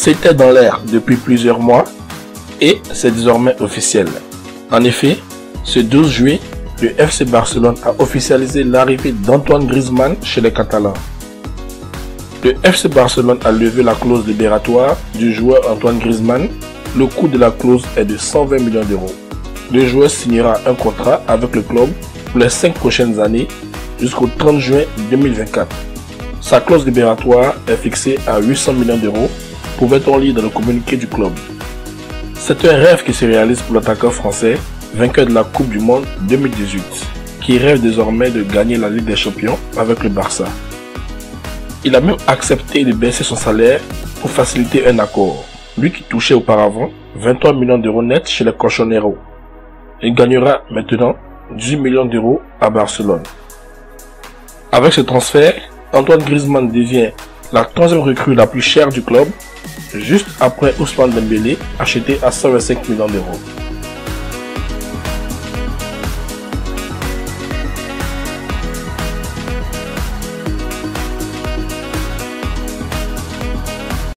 C'était dans l'air depuis plusieurs mois et c'est désormais officiel. En effet, ce 12 juillet, le FC Barcelone a officialisé l'arrivée d'Antoine Griezmann chez les Catalans. Le FC Barcelone a levé la clause libératoire du joueur Antoine Griezmann. Le coût de la clause est de 120 millions d'euros. Le joueur signera un contrat avec le club pour les 5 prochaines années jusqu'au 30 juin 2024. Sa clause libératoire est fixée à 800 millions d'euros, pouvait-on lire dans le communiqué du club. C'est un rêve qui se réalise pour l'attaquant français, vainqueur de la Coupe du Monde 2018, qui rêve désormais de gagner la Ligue des Champions avec le Barça. Il a même accepté de baisser son salaire pour faciliter un accord. Lui qui touchait auparavant 23 millions d'euros nets chez les Colchoneros. Il gagnera maintenant 18 millions d'euros à Barcelone. Avec ce transfert, Antoine Griezmann devient la troisième recrue la plus chère du club, juste après Ousmane Dembélé, acheté à 125 millions d'euros.